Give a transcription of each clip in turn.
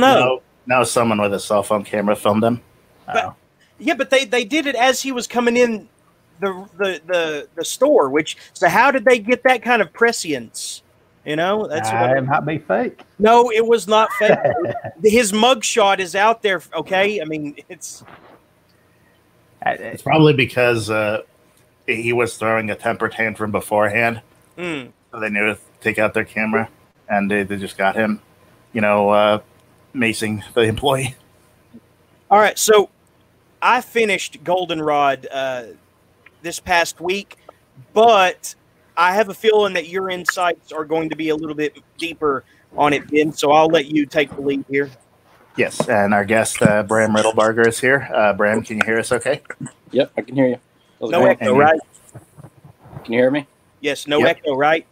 No. No, no, someone with a cell phone camera filmed him. But- Oh. Yeah, but they they did it as he was coming in the the the, the store. Which so how did they get that kind of prescience? You know, that's Ah, what, it might be fake. no, it was not fake. His mugshot is out there. Okay, I mean it's It's probably because uh, he was throwing a temper tantrum beforehand, mm, so they knew to take out their camera, and they, they just got him, you know, uh, macing the employee. all right. So I finished Goldenrod uh, this past week, but I have a feeling that your insights are going to be a little bit deeper on it, Ben. So I'll let you take the lead here. Yes, and our guest uh, Bram Riddlebarger is here. Uh, Bram, can you hear us? Okay. Yep, I can hear you. How's No echo, And- right? Can you hear me? Yes, no Yep. echo, right?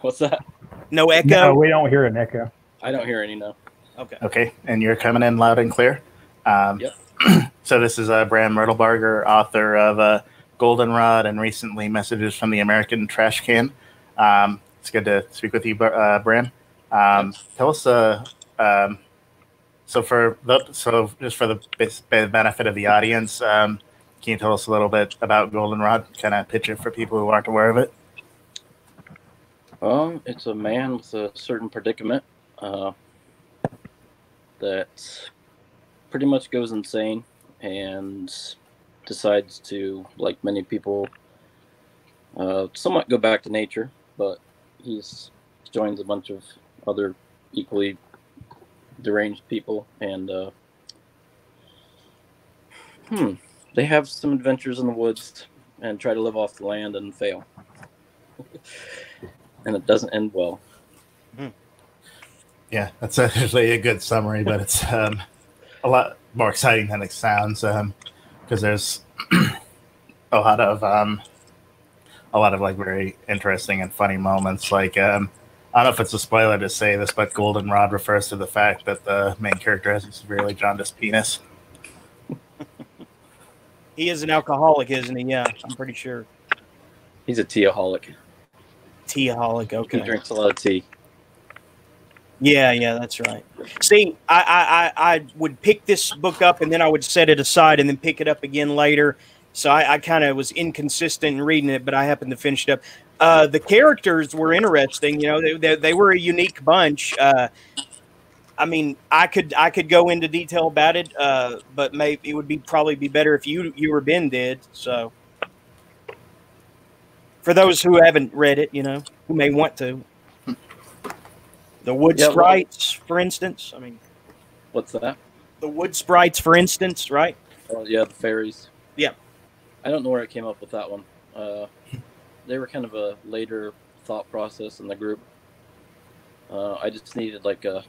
What's that? No echo. No, we don't hear an echo. I don't hear any now. Okay. Okay, and you're coming in loud and clear. Um, Yep. so this is uh, Bram Riddlebarger, author of uh, Goldenrod and recently Messages from the American Trash Can. Um, it's good to speak with you, Bar- uh, Bram. Um, tell us, uh, um, so for the so just for the benefit of the audience, um, can you tell us a little bit about Goldenrod? Kind of pitch it for people who aren't aware of it. Um, it's a man with a certain predicament uh, that pretty much goes insane and decides to, like many people, uh, somewhat go back to nature, but he's joins a bunch of other equally deranged people and uh, hmm, they have some adventures in the woods and try to live off the land and fail. and it doesn't end well. Yeah, that's actually a good summary, but it's um, a lot more exciting than it sounds because there's a lot of um, a lot of like very interesting and funny moments. Like um, I don't know if it's a spoiler to say this, but Goldenrod refers to the fact that the main character has a severely jaundiced penis. He is an alcoholic, isn't he? Yeah, I'm pretty sure. He's a teaholic. Teaholic. He drinks a lot of tea. Yeah, yeah, that's right. See, I, I, I, would pick this book up and then I would set it aside and then pick it up again later. So I, I kind of was inconsistent in reading it, but I happened to finish it up. Uh, the characters were interesting. You know, they, they, they were a unique bunch. Uh, I mean, I could I could go into detail about it, uh, but maybe it would be probably be better if you you or Ben did. So, for those who haven't read it, you know, who may want to, the wood Yeah, well- sprites, for instance. I mean, What's that? the wood sprites, for instance, right? Oh, yeah, the fairies. Yeah. I don't know where I came up with that one. Uh, they were kind of a later thought process in the group. Uh, I just needed like a,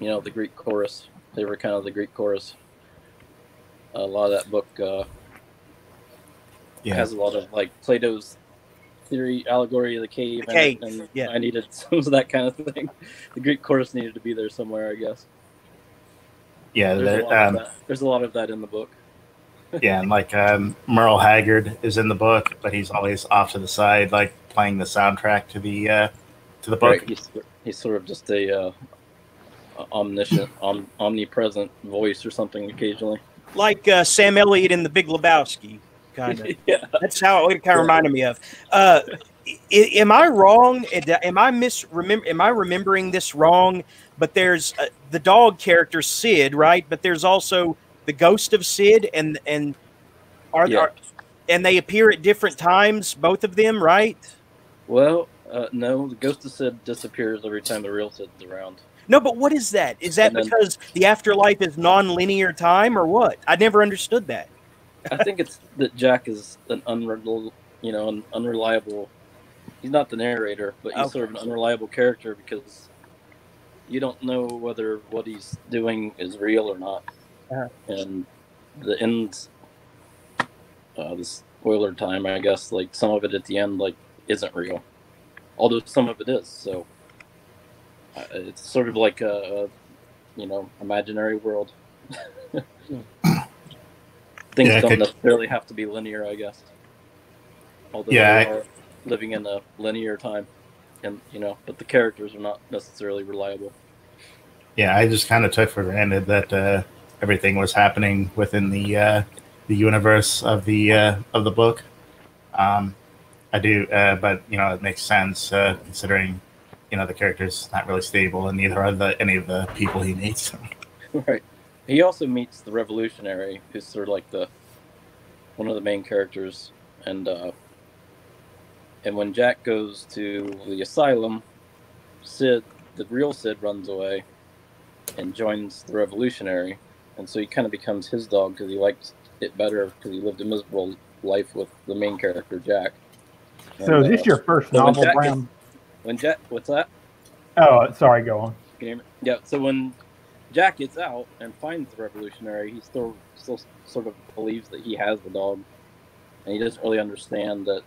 you know, the Greek chorus. They were kind of the Greek chorus. A lot of that book uh, Yeah, has a lot of like Plato's theory, allegory of the cave, The cave, and yeah. I needed some of that kind of thing. The Greek chorus needed to be there somewhere, I guess. yeah, There's a, lot of um, that. There's a lot of that in the book. yeah, and like um, Merle Haggard is in the book, but he's always off to the side, like playing the soundtrack to the uh, to the book. Right, he's, he's sort of just a uh, omniscient, om, omnipresent voice or something occasionally. Like uh, Sam Elliott in The Big Lebowski, kind of. yeah, That's how it kind of reminded me of. Uh, i- am I wrong? Am I misremember? Am I remembering this wrong? But there's uh, the dog character Sid, right? But there's also the ghost of Sid, and and are, Yeah. are and they appear at different times, both of them, right? Well, uh, no, the ghost of Sid disappears every time the real Sid's around. No, but what is that? Is that then- because the afterlife is non-linear time, or what? I never understood that. I think it's that Jack is an unreliable, you know, an unreliable. He's not the narrator, but he's Okay. sort of an unreliable character because you don't know whether what he's doing is real or not. Uh-huh. And the end, uh, the spoiler time, I guess, like some of it at the end, like isn't real, although some of it is. So uh, it's sort of like a, a you know, imaginary world. Things Yeah, don't could- necessarily have to be linear, I guess. Although Yeah, they I- are living in a linear time, and you know, but the characters are not necessarily reliable. yeah, I just kind of took for granted that uh, everything was happening within the uh, the universe of the uh, of the book. Um, I do, uh, but you know, it makes sense uh, considering you know the character's not really stable, and neither are the any of the people he meets. Right. He also meets the revolutionary, who's sort of like the one of the main characters, and uh, and when Jack goes to the asylum, Sid, the real Sid, runs away and joins the revolutionary, and so he kind of becomes his dog because he likes it better because he lived a miserable life with the main character Jack. So is this uh, your first so novel, Bram? when Jack, what's that? Oh, sorry. Go on. Can you hear me? Yeah. So when Jack gets out and finds the revolutionary, he still still sort of believes that he has the dog, and he doesn't really understand that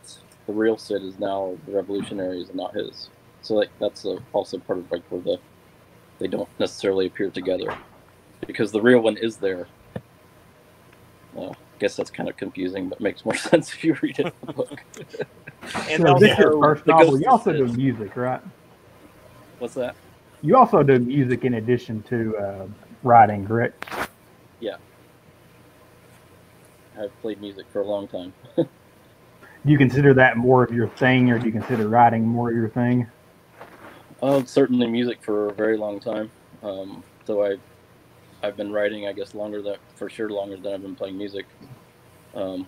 the real Sid is now the revolutionaries and not his. So like that's a, also part of like where the they don't necessarily appear together because the real one is there. Well, I guess that's kind of confusing, but makes more sense if you read it in the book. And so is this your also, first novel? You also is- do music, right? What's that? You also do music in addition to uh, writing, correct? Yeah. I've played music for a long time. Do you consider that more of your thing, or do you consider writing more of your thing? Oh, certainly music for a very long time. Um, so I, I've been writing, I guess, longer than for sure longer than I've been playing music. Um,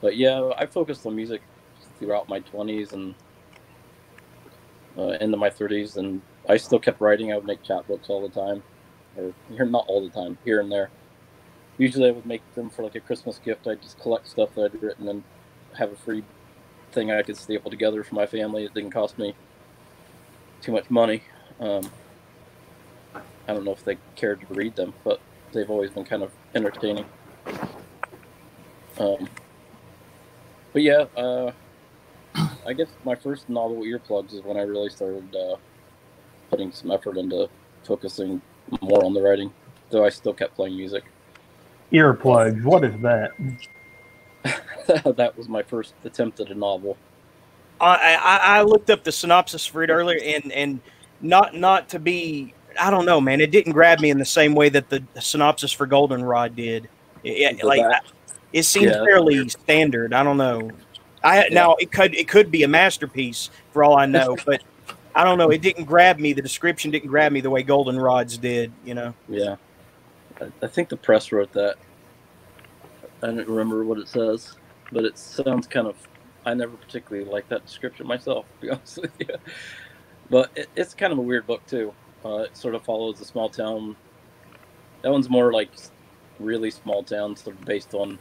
but yeah, I focused on music throughout my twenties and uh, into my thirties, and I still kept writing. I would make chapbooks all the time, or not all the time, here and there. Usually, I would make them for like a Christmas gift. I'd just collect stuff that I'd written and have a free thing I could staple together for my family. It didn't cost me too much money. Um, I don't know if they cared to read them, but they've always been kind of entertaining. Um, but yeah, uh, I guess my first novel, Earplugs, is when I really started uh, putting some effort into focusing more on the writing, though I still kept playing music. Earplugs. What is that? that was my first attempt at a novel. I, I I looked up the synopsis for it earlier, and and not not to be I don't know, man. It didn't grab me in the same way that the synopsis for Goldenrod did. It, The like back- it seems Yeah. fairly standard. I don't know. I now it could it could be a masterpiece for all I know, but I don't know. It didn't grab me. The description didn't grab me the way Goldenrod's did. You know. Yeah, I, I think the press wrote that. I don't remember what it says, but it sounds kind of. I never particularly like that description myself, to be honest with you. But it, it's kind of a weird book too. Uh, it sort of follows a small town. That one's more like really small town, sort of based on.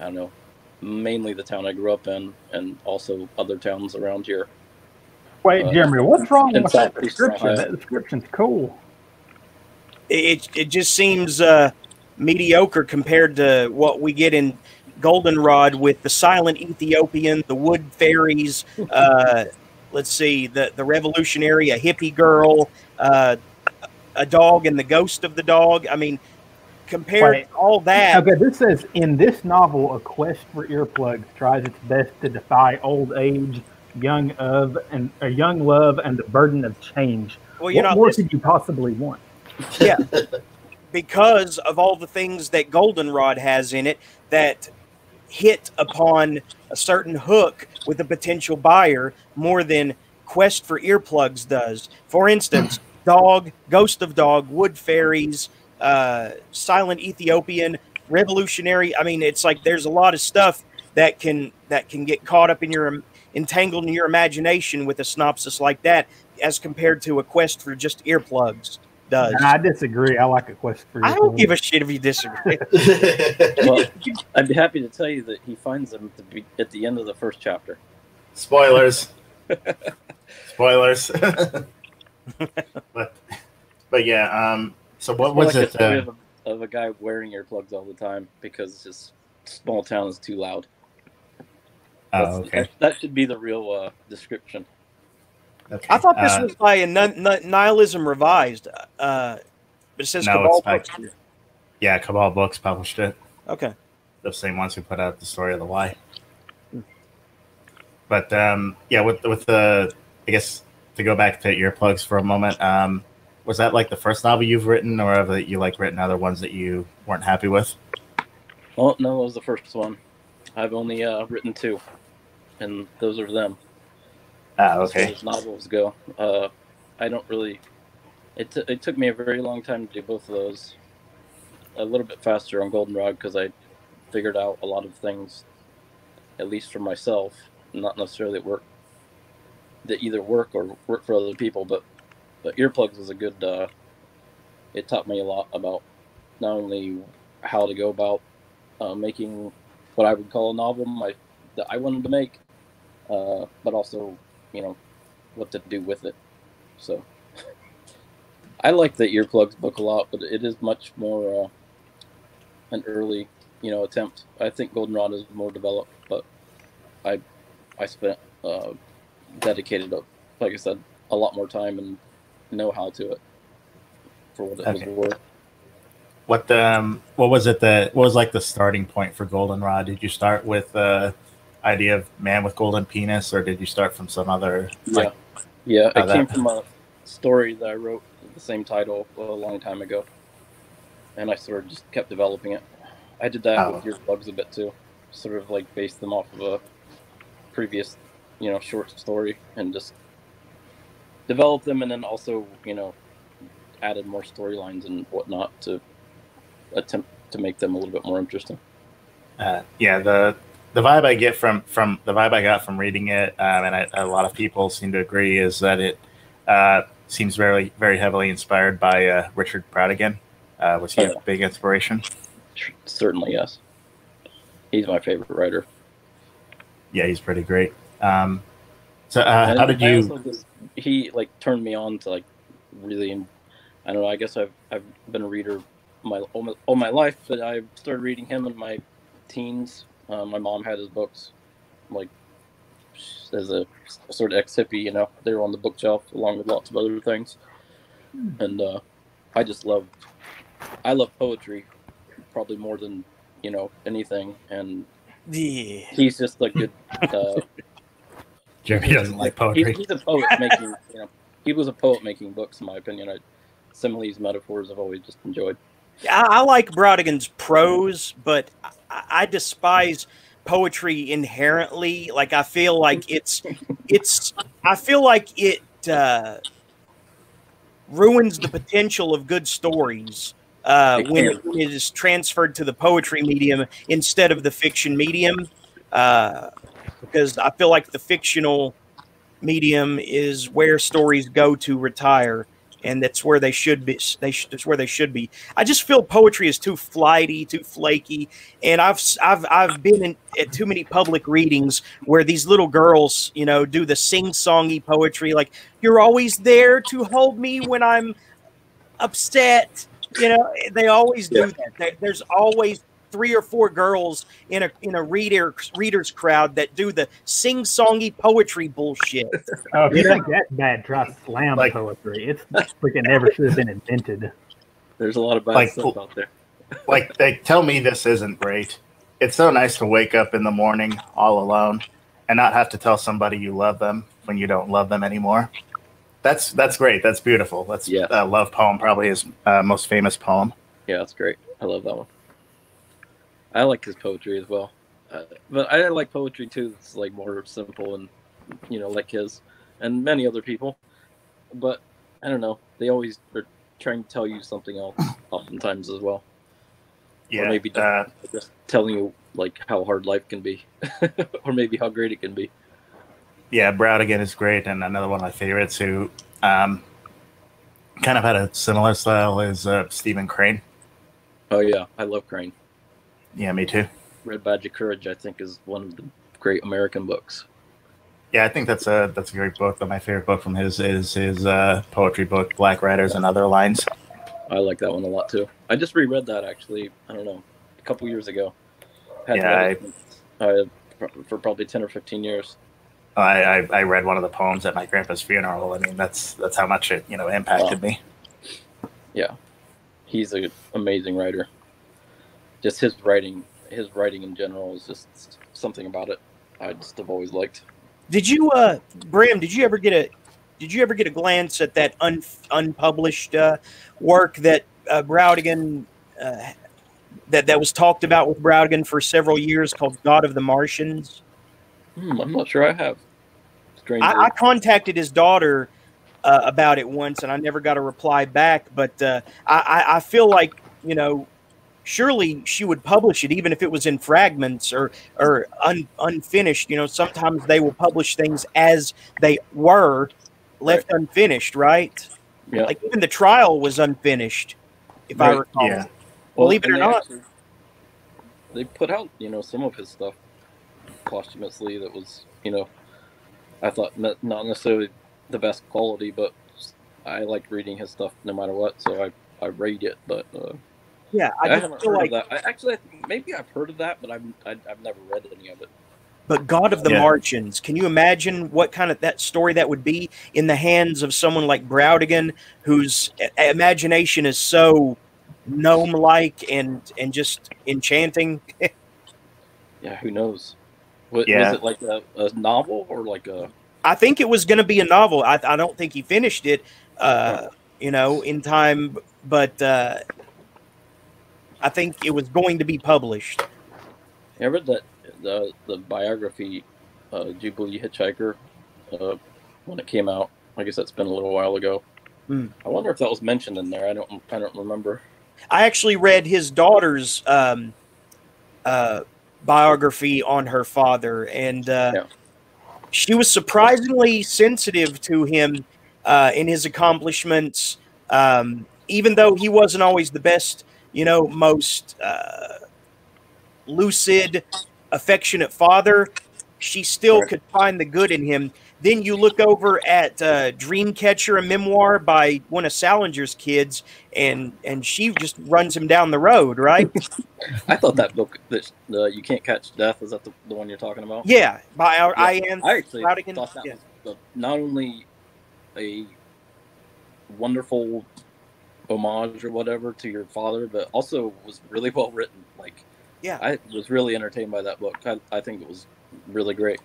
I don't know, mainly the town I grew up in, and also other towns around here. Wait, Uh, Jeremy, what's wrong with that description? Ohio. That description's cool. it it just seems uh, mediocre compared to what we get in Goldenrod with the silent Ethiopian, the wood fairies. Uh, let's see, the the revolutionary, a hippie girl, uh, a dog, and the ghost of the dog. I mean, compared Wait. all that, Okay, this says in this novel, a quest for earplugs tries its best to defy old age, young of and a young love, and the burden of change. well, you what know, more this- could you possibly want? yeah, because of all the things that Goldenrod has in it that hit upon a certain hook with a potential buyer more than Quest for Earplugs does. For instance, Dog, Ghost of Dog, Wood Fairies, uh, Silent Ethiopian, Revolutionary. I mean, it's like there's a lot of stuff that can that can get caught up in your entangled in your imagination with a synopsis like that, as compared to a quest for just earplugs does. I disagree. I like a quest for earplugs. I don't give a shit if you disagree. Well, I'd be happy to tell you that he finds them at the, be- at the end of the first chapter. Spoilers. Spoilers. but but yeah. Um. So what More was like a it? story Uh, of, a, of a guy wearing earplugs all the time because his small town is too loud. Oh, okay. That should be the real uh, description. okay. I thought this Uh, was by a Ni- Ni- Nihilism Revised, uh, but it says No, Cabal it's by- yeah. Cabal Books published it. Okay. the same ones who put out the story of the why. But um, yeah, with with the I guess to go back to earplugs for a moment, um, was that like the first novel you've written, or have you like written other ones that you weren't happy with? Well, no, it was the first one. I've only uh, written two, and those are them. Ah, okay. As novels go, uh, I don't really. It, t- it took me a very long time to do both of those. A little bit faster on Goldenrod because I figured out a lot of things, at least for myself, not necessarily work that either work or work for other people. But but earplugs was a good. Uh, it taught me a lot about not only how to go about uh, making what I would call a novel my, that I wanted to make, uh, but also you know what to do with it. So I like the earplugs book a lot, but it is much more uh, an early you know attempt. I think Goldenrod is more developed, but I I spent uh, dedicated, like I said, a lot more time and know how to it for what it okay. was worth. What um what was it that what was like the starting point for Goldenrod? Did you start with uh, idea of man with golden penis, or did you start from some other? Like, yeah, yeah, it came from a story that I wrote the same title a long time ago, and I sort of just kept developing it. I did that oh. with earplugs a bit too, sort of like based them off of a previous, you know, short story and just developed them, and then also you know added more storylines and whatnot to attempt to make them a little bit more interesting. Uh, yeah, the the vibe I get from from the vibe I got from reading it, um, and I, a lot of people seem to agree, is that it uh, seems very very heavily inspired by uh, Richard Brautigan. Uh, was he yeah. a big inspiration? Certainly, yes. He's my favorite writer. Yeah, he's pretty great. Um, so, uh, how did you? Just, he like turned me on to like really. I don't know. I guess I've I've been a reader my all, my all my life, but I started reading him in my teens. Uh, my mom had his books, like as a, a sort of ex hippie. You know, they were on the bookshelf along with lots of other things, hmm. and uh, I just love. I love poetry, probably more than you know anything, and yeah. he's just a good. Uh, Jeremy doesn't like poetry. He's, he's a poet making. You know, he was a poet making books, in my opinion. I, similes, metaphors, I've always just enjoyed. I, I like Brautigan's prose, but I, I despise poetry inherently. Like I feel like it's it's I feel like it uh, ruins the potential of good stories uh, when it is transferred to the poetry medium instead of the fiction medium. Uh, because I feel like the fictional medium is where stories go to retire and that's where they should be. They sh- that's where they should be. I just feel poetry is too flighty, too flaky, and I've I've I've been in at too many public readings where these little girls, you know, do the sing-songy poetry, like "You're always there to hold me when I'm upset." You know, they always do yeah. that. There's always three or four girls in a in a reader readers crowd that do the sing songy poetry bullshit. Oh, if you think that's bad, try slam like, poetry. It's freaking never should have been invented. There's a lot of bad like, stuff out there. like they tell me this isn't great. It's so nice to wake up in the morning all alone and not have to tell somebody you love them when you don't love them anymore. That's that's great. That's beautiful. That's yeah. Uh, love poem, probably his uh, most famous poem. Yeah, that's great. I love that one. I like his poetry as well, uh, but I like poetry too. It's like more simple and you know, like his and many other people. But I don't know. They always are trying to tell you something else, oftentimes as well. Yeah, or maybe just, uh, just telling you like how hard life can be, or maybe how great it can be. Yeah, Brautigan is great, and another one of my favorites who um, kind of had a similar style is uh, Stephen Crane. Oh yeah, I love Crane. Yeah, me too. Red Badge of Courage, I think, is one of the great American books. Yeah, I think that's a that's a great book. But my favorite book from his is his uh, poetry book, Black Riders and Other Lines. I like that one a lot too. I just reread that actually. I don't know, a couple years ago. Had yeah, I, uh, for probably ten or fifteen years. I, I, I read one of the poems at my grandpa's funeral. I mean, that's that's how much it you know impacted me. Yeah, he's an amazing writer just his writing, his writing in general is just something about it I just have always liked. Did you, uh, Bram? Did you ever get a did you ever get a glance at that un, unpublished uh, work that uh, Brautigan uh, that that was talked about with Brautigan for several years called God of the Martians? Hmm, I'm not sure I have. I, I contacted his daughter uh, about it once, and I never got a reply back. But uh, I, I feel like you know, surely she would publish it, even if it was in fragments or or un, unfinished. You know, sometimes they will publish things as they were, left unfinished, right? yeah. Like even the trial was unfinished, if I Right, recall. yeah. Believe it or not. actually- they put out you know some of his stuff posthumously that was you know I thought not not necessarily the best quality, but I like reading his stuff no matter what, so I I read it. But uh, Yeah, I, I, just haven't feel heard like. of that. I, actually, maybe I've heard of that, but I've I, I've never read any of it. But God of the Yeah. Martians, can you imagine what kind of that story that would be in the hands of someone like Brautigan, whose imagination is so gnome-like and and just enchanting? Yeah, who knows? What, Yeah. Was it like a, a novel or like a? I think it was going to be a novel. I, I don't think he finished it, uh, you know, in time, but uh, I think it was going to be published. I read that the the biography, uh, Jubilee Hitchhiker, uh, when it came out. I guess that's been a little while ago. Hmm. I wonder if that was mentioned in there. I don't. I don't remember. I actually read his daughter's um, uh, biography on her father, and uh, Yeah. she was surprisingly sensitive to him uh, in his accomplishments, um, even though he wasn't always the best, you know, most uh, lucid, affectionate father. She still Right. could find the good in him. Then you look over at uh, Dreamcatcher, a memoir by one of Salinger's kids, and and she just runs him down the road, right? I thought that book that uh, you can't catch death is that the, the one you're talking about? yeah, by our Yeah. I am. I actually thought that yeah. was the, not only a wonderful homage or whatever to your father, but also was really well written. Like, Yeah. I was really entertained by that book. I, I think it was really great.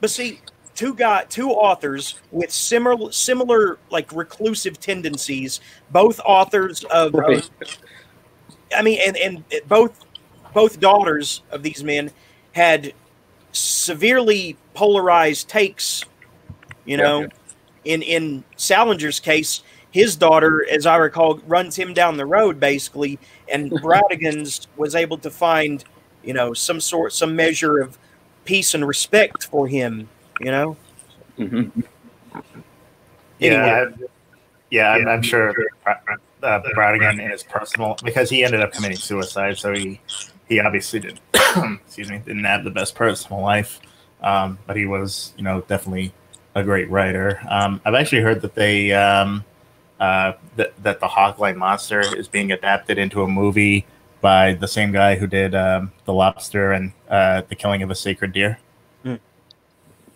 But see, two guy, two authors with similar, similar like reclusive tendencies. Both authors of, Right. I mean, and and both both daughters of these men had severely polarized takes. You Yeah. know, in in Salinger's case, his daughter, as I recall, runs him down the road basically, and Brautigan's was able to find, you know, some sort, some measure of peace and respect for him. You know, hmm Yeah, Anyway. I- yeah, I'm, I'm sure uh, Brautigan in his personal because he ended up committing suicide, so he he obviously did excuse me didn't have the best personal life, um, but he was you know definitely a great writer. Um, I've actually heard that they um, uh, that that the Hawkline Monster is being adapted into a movie by the same guy who did um, the Lobster and uh, the Killing of a Sacred Deer.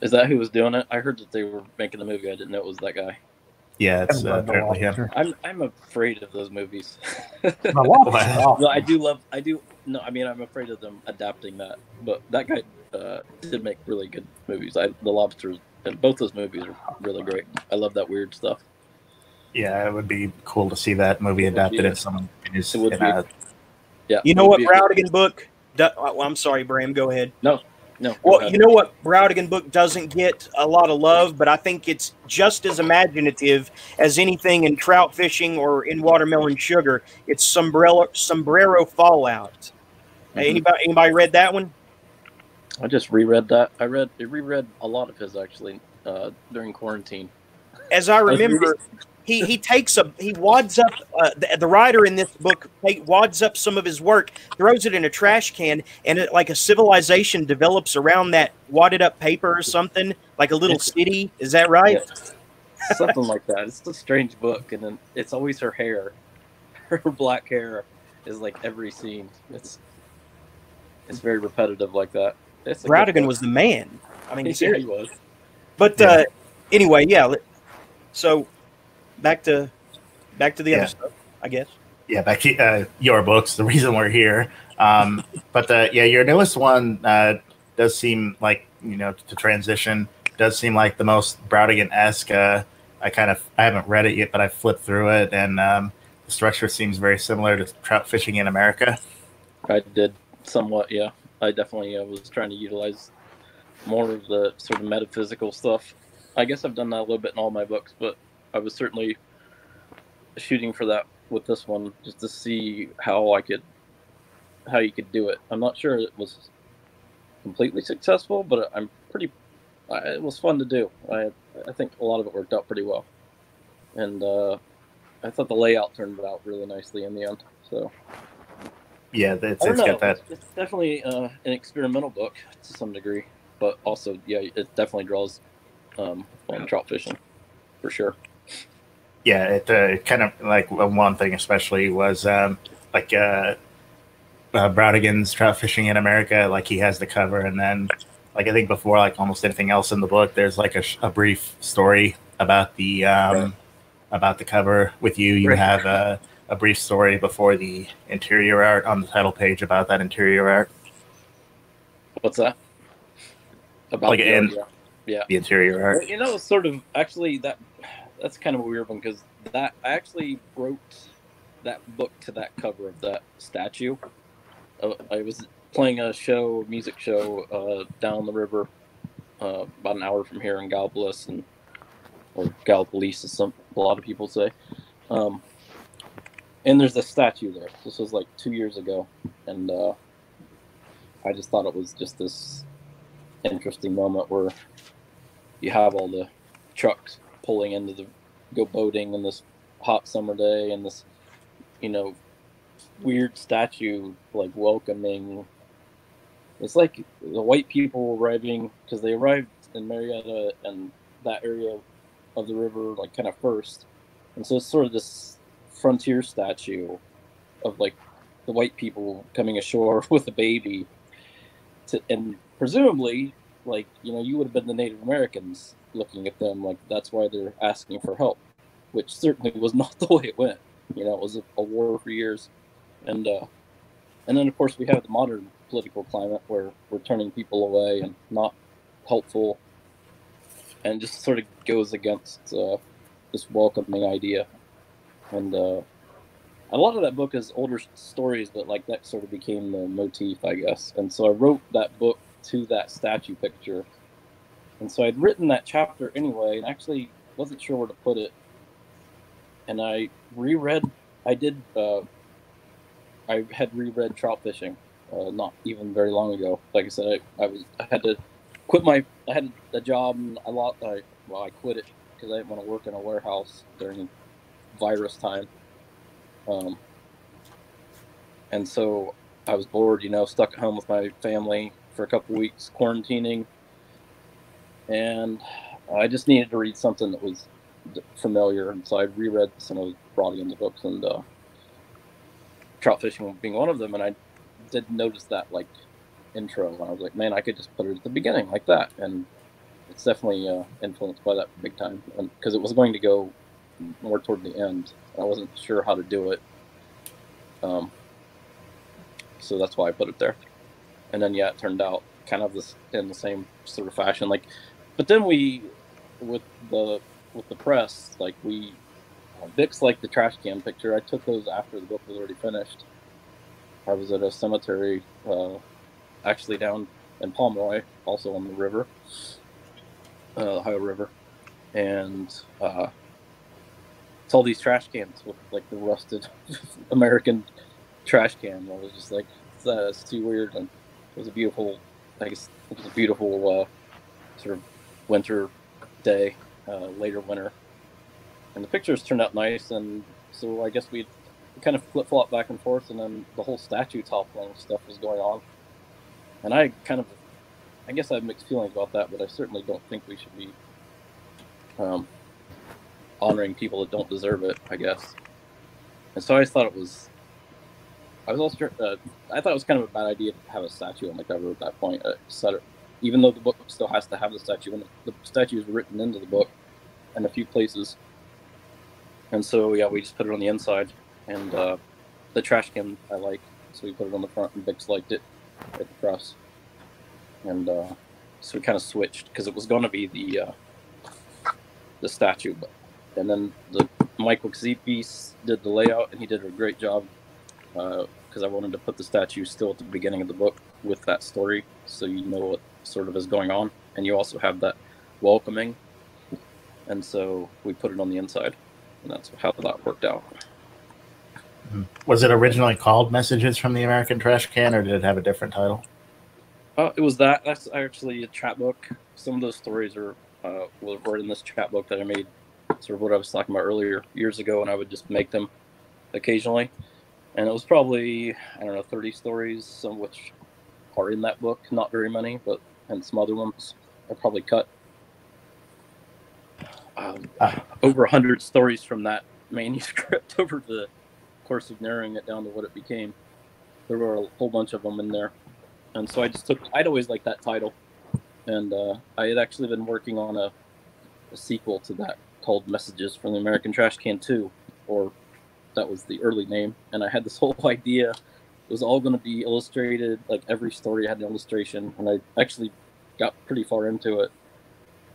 Is that who was doing it? I heard that they were making the movie. I didn't know it was that guy. Yeah, it's uh, apparently him. I'm I'm afraid of those movies. The lobster's Wow. awesome. no, I do love. I do. No, I mean I'm afraid of them adapting that. But that guy uh, did make really good movies. I the Lobster and both those movies are really great. I love that weird stuff. Yeah, it would be cool to see that movie adapted in some in his It would in be. a Yeah. you know what would be a good- Brautigan book? Do, well, I'm sorry, Bram. Go ahead. No. go Well, you know what Brautigan book doesn't get a lot of love, but I think it's just as imaginative as anything in trout fishing or in watermelon sugar. It's sombrero sombrero fallout. Hey, Mhm. anybody anybody read that one? I just reread that. I read I reread a lot of his actually uh, during quarantine. As I remember, he he takes a he wads up uh, the, the writer in this book take, wads up some of his work, throws it in a trash can, and it, like a civilization develops around that wadded up paper or something, like a little city. Is that right? Something like that. It's a strange book, and then it's always her hair. Her black hair is like every scene. It's it's very repetitive like that. It's a good Brautigan book. was the man. I mean, yeah, he was. But Yeah. uh, anyway, yeah. So back to back to the Yeah. other stuff, I guess. yeah, Becky, uh, your books, the reason we're here. Um, but uh, yeah, your newest one uh, does seem like you know to transition does seem like the most Brautigan esque. Uh, I kind of I haven't read it yet, but I flipped through it, and um, the structure seems very similar to trout fishing in America. I did somewhat, yeah. I definitely uh, was trying to utilize more of the sort of metaphysical stuff. I guess I've done that a little bit in all my books, but I was certainly shooting for that with this one just to see how I could how you could do it. I'm not sure it was completely successful, but I'm pretty. it was fun to do. I I think a lot of it worked out pretty well, and uh, I thought the layout turned out really nicely in the end. So yeah, it's, it's got that. It's definitely uh, an experimental book to some degree, but also yeah, it definitely draws um, on trout fishing for sure. Yeah, it uh, kind of like one thing especially was um, like uh, uh, Brautigan's trout fishing in America. Like he has the cover, and then like I think before like almost anything else in the book, there's like a, a brief story about the um, right. about the cover with you. You right. have a, a brief story before the interior art on the title page about that interior art. What's that? About like the, in, yeah, the interior art. You know, sort of actually that that's kind of a weird one because that I actually wrote that book to that cover of that statue uh, I was playing a show, music show, uh, down the river, uh, about an hour from here in Gallipolis, and or Gallipolis, as some a lot of people say. Um, and there's a statue there. This was like two years ago, and uh, I just thought it was just this interesting moment where you have all the trucks pulling into the go boating on this hot summer day, and this you know weird statue like welcoming. It's like the white people arriving because they arrived in Marietta and that area of the river like kind of first, and so it's sort of this frontier statue of like the white people coming ashore with a baby, to, and presumably like you know you would have been the Native Americans looking at them like that's why they're asking for help, which certainly was not the way it went. You know, it was a, a war for years. And uh, and then of course we have the modern political climate where we're turning people away and not helpful, and just sort of goes against uh, this welcoming idea, and uh, a lot of that book is older stories, but like that sort of became the motif, I guess, and so I wrote that book to that statue picture, and so I'd written that chapter anyway, and actually wasn't sure where to put it, and I reread. I did uh, I had reread Trout Fishing, uh, not even very long ago. Like I said, I, I was I had to quit my I had a job and I lost I well I quit it because I didn't want to work in a warehouse during virus time. Um, and so I was bored, you know, stuck at home with my family for a couple weeks, quarantining, and I just needed to read something that was familiar, and so I reread some of Brautigan's books, and uh, trout fishing being one of them, and I did notice that like intro, and I was like, man, I could just put it at the beginning like that, and it's definitely uh, influenced by that big time, because it was going to go more toward the end. I wasn't sure how to do it, um, so that's why I put it there. And then yeah, it turned out kind of this in the same sort of fashion. Like, but then we with the with the press, like we Vic's like the trash can picture. I took those after the book was already finished. I was at a cemetery, uh, actually down in Pomeroy, also on the river, uh, Ohio River, and uh, it's all these trash cans with like the rusted American trash can. I was just like, that's too weird, and it was a beautiful, I guess it was a beautiful uh, sort of winter day, uh, later winter and the pictures turned out nice, and so I guess we kind of flip flop back and forth, and then the whole statue toppling stuff was going on, and I kind of, I guess I have mixed feelings about that, but I certainly don't think we should be um, honoring people that don't deserve it. I guess, and so I just thought it was. I was also, uh, I thought it was kind of a bad idea to have a statue on the cover at that point. Uh, set it, even though the book still has to have the statue, and the statue is written into the book in a few places. And so yeah, we just put it on the inside, and uh, the trash can I like, so we put it on the front, and Vix liked it at the press, and uh, so we kind of switched because it was going to be the uh, the statue, but and then the Michael Xipis did the layout, and he did a great job because uh, I wanted to put the statue still at the beginning of the book with that story, so you know what sort of is going on, and you also have that welcoming, and so we put it on the inside, and that's how that worked out. Mm-hmm. Was it originally called Messages from the American Trash Can, or did it have a different title? Uh, it was that. That's actually a chapbook. Some of those stories are uh, were in this chapbook that I made, sort of what I was talking about earlier years ago, and I would just make them occasionally. And it was probably I don't know 30 stories, some of which are in that book. Not very many, but and some other ones are probably cut. Um, ah. over 100 stories from that manuscript over the course of narrowing it down to what it became. There were a whole bunch of them in there and so I just took. I'd always liked that title, and uh, I had actually been working on a, a, sequel to that called "Messages from the American Trash Can 2, or that was the early name. And I had this whole idea. It was all going to be illustrated. Like every story had an illustration, and I actually got pretty far into it.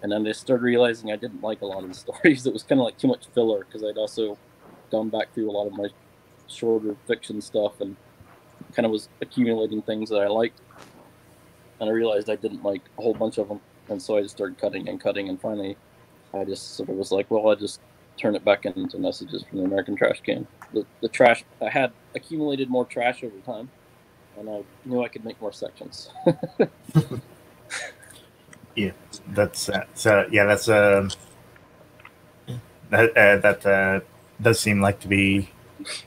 And then I started realizing I didn't like a lot of the stories. It was kind of like too much filler because I'd also gone back through a lot of my shorter fiction stuff and kind of was accumulating things that I liked and I realized I didn't like a whole bunch of them, and so I just started cutting and cutting, and finally, I just sort of was like, well, I just turn it back into messages from the American Trash Can. The, the trash I had accumulated more trash over time, and I knew I could make more sections. yeah, that's uh, so. Yeah, that's uh, that uh, that uh, does seem like to be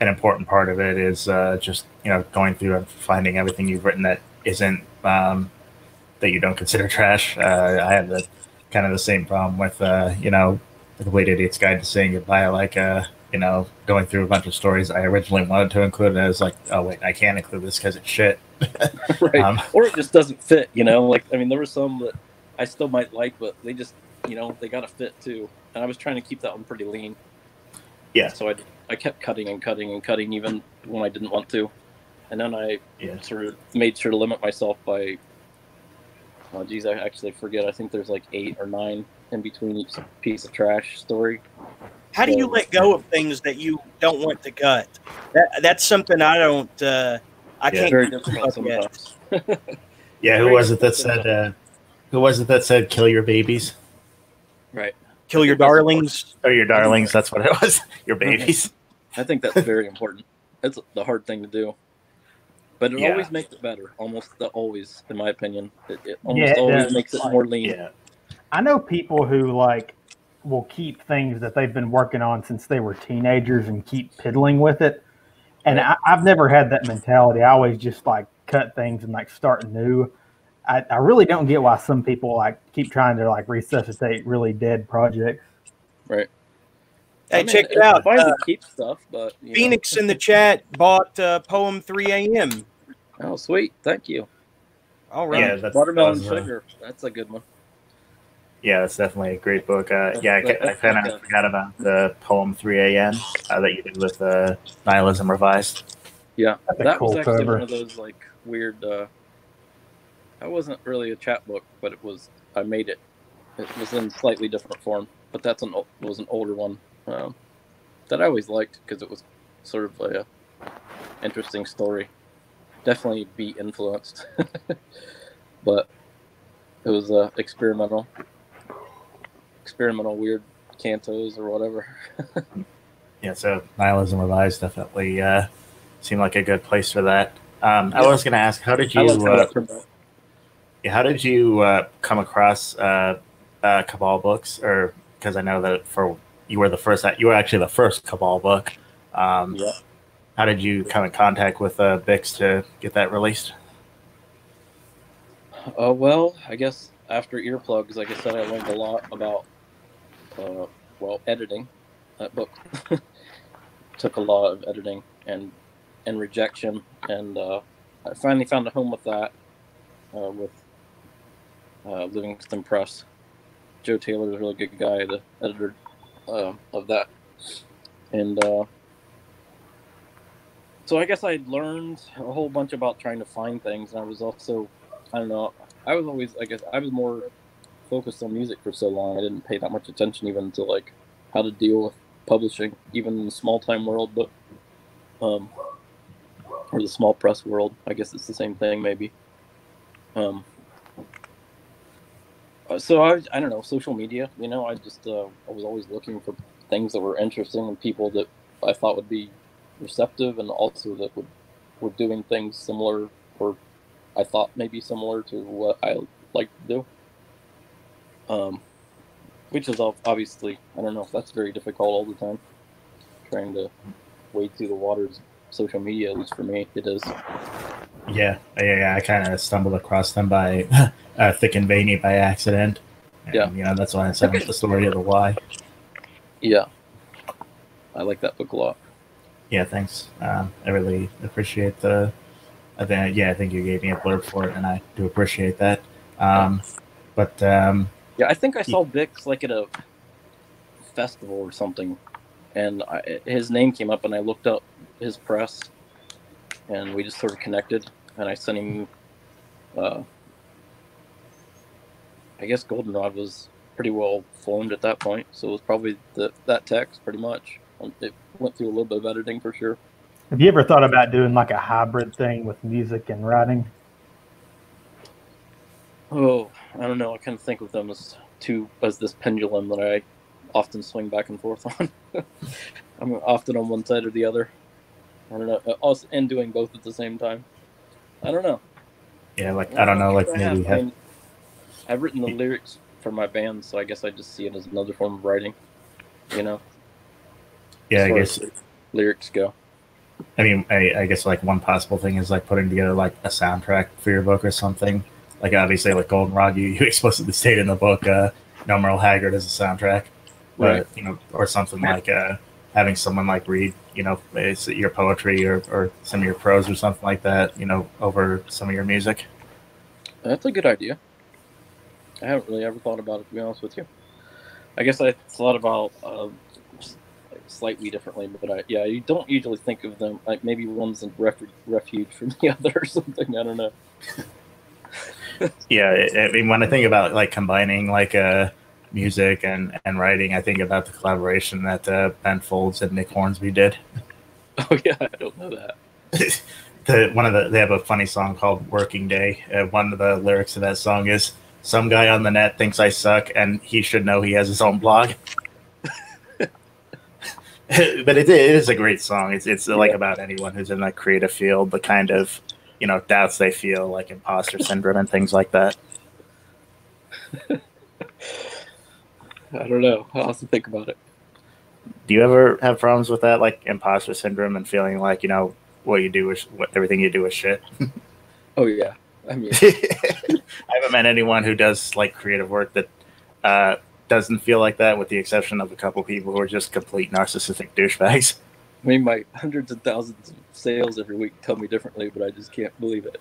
an important part of it. Is uh, just you know going through and finding everything you've written that isn't um, that you don't consider trash. Uh, I have the kind of the same problem with uh, you know the Weight Idiot's Guide to Saying Goodbye. Like uh, you know, going through a bunch of stories I originally wanted to include, and I was like, oh wait, I can't include this because it's shit. right, um, or it just doesn't fit. You know, like I mean, there were some that I still might like, but they just you know they got to fit too. And I was trying to keep that one pretty lean. Yeah. So I I kept cutting and cutting and cutting even when I didn't want to, and then I yeah. sort of made sure to limit myself by Oh, geez, I actually forget. I think there's like eight or nine in between each piece of trash story. How do you let go of things that you don't want to cut? That, that's something I don't. Uh, I yeah, can't. Very difficult sometimes. yeah, who was it that said? Uh, who was it that said "kill your babies"? Right. Kill your darlings. Or oh, your darlings. That's what it was. Your babies. I think that's very important. It's the hard thing to do but it yeah. always makes it better. Almost always, in my opinion, it, it almost yeah, it always does. makes it more lean. Yeah. I know people who like will keep things that they've been working on since they were teenagers and keep piddling with it. And I, have never had that mentality. I always just like cut things and like start new. I, I really don't get why some people like keep trying to like resuscitate really dead projects. Right. Hey, I mean, check it out. Fine uh, keep stuff, but Phoenix know. in the chat bought uh, poem 3 a.m. Oh, sweet. Thank you. All right. Yeah, that's, Watermelon that Sugar. Uh, that's a good one. Yeah, that's definitely a great book. Uh, yeah, I, I kind of forgot about the poem 3 a.m. Uh, that you did with uh, Nihilism Revised. Yeah, that cool was actually cover. one of those like weird. Uh, that wasn't really a chapbook, but it was. I made it. It was in slightly different form, but that's an was an older one um, that I always liked because it was sort of a, interesting story definitely be influenced, but it was uh, experimental, experimental weird cantos or whatever. yeah, so nihilism revised definitely uh, seemed like a good place for that. Um, I was going to ask, how did you? Uh, yeah, how did you uh, come across uh, uh, Cabal books? Or because I know that for you were the first, you were actually the first Cabal book. Um, yeah how did you come in contact with uh, Bix to get that released? Uh, well, I guess after earplugs, like I said, I learned a lot about, uh, well, editing. That book took a lot of editing and and rejection, and uh, I finally found a home with that, uh, with uh, Livingston Press. Joe Taylor is a really good guy, the editor uh, of that, and uh, so I guess I learned a whole bunch about trying to find things. And I was also, I don't know, I was always, I guess, I was more focused on music for so long. I didn't pay that much attention even to like how to deal with publishing, even in the small time world, but um, or the small press world. I guess it's the same thing, maybe. Um, so I, I don't know, social media. You know, I just uh, I was always looking for things that were interesting and people that I thought would be receptive, and also that would were doing things similar or I thought maybe similar to what I like to do. Um, which is obviously I don't know if that's very difficult all the time. Trying to wade through the waters, social media at least for me it is. Yeah, yeah, I kind of stumbled across them by uh, Thick and Veiny by accident. And, yeah, you know that's why I sent the story of the why. Yeah, I like that book a lot. Yeah, thanks. Um, I really appreciate the. I think yeah, I think you gave me a blurb for it, and I do appreciate that. Um, but um, yeah, I think I saw Bix like at a festival or something, and I, his name came up, and I looked up his press, and we just sort of connected, and I sent him. Uh, I guess Goldenrod was pretty well formed at that point, so it was probably the, that text pretty much. It went through a little bit of editing for sure. Have you ever thought about doing like a hybrid thing with music and writing? Oh, I don't know. I kind of think of them as two as this pendulum that I often swing back and forth on. I'm often on one side or the other. I don't know. Also, and doing both at the same time. I don't know. Yeah, like I don't know, like maybe have, have... I've written the lyrics for my band, so I guess I just see it as another form of writing. You know. Yeah, I guess lyrics go. I mean, I, I, guess like one possible thing is like putting together like a soundtrack for your book or something. Like obviously, like Goldenrod, you, you explicitly state in the book, uh, no Merle Haggard as a soundtrack, but right. you know, or something like uh, having someone like read, you know, your poetry or, or some of your prose or something like that, you know, over some of your music. That's a good idea. I haven't really ever thought about it to be honest with you. I guess I thought about uh, slightly differently, but I, yeah, you don't usually think of them like maybe one's a refuge, refuge from the other or something. I don't know. yeah, I mean, when I think about like combining like uh, music and and writing, I think about the collaboration that uh, Ben Folds and Nick Hornby did. Oh yeah, I don't know that. the one of the they have a funny song called "Working Day." Uh, one of the lyrics of that song is "Some guy on the net thinks I suck, and he should know he has his own blog." but it, it is a great song. It's it's like about anyone who's in that creative field, the kind of you know doubts they feel, like imposter syndrome and things like that. I don't know. I'll have to think about it. Do you ever have problems with that, like imposter syndrome, and feeling like you know what you do is what everything you do is shit? oh yeah, I mean, I haven't met anyone who does like creative work that uh, doesn't feel like that, with the exception of a couple people who are just complete narcissistic douchebags. I mean, my hundreds of thousands of sales every week tell me differently, but I just can't believe it.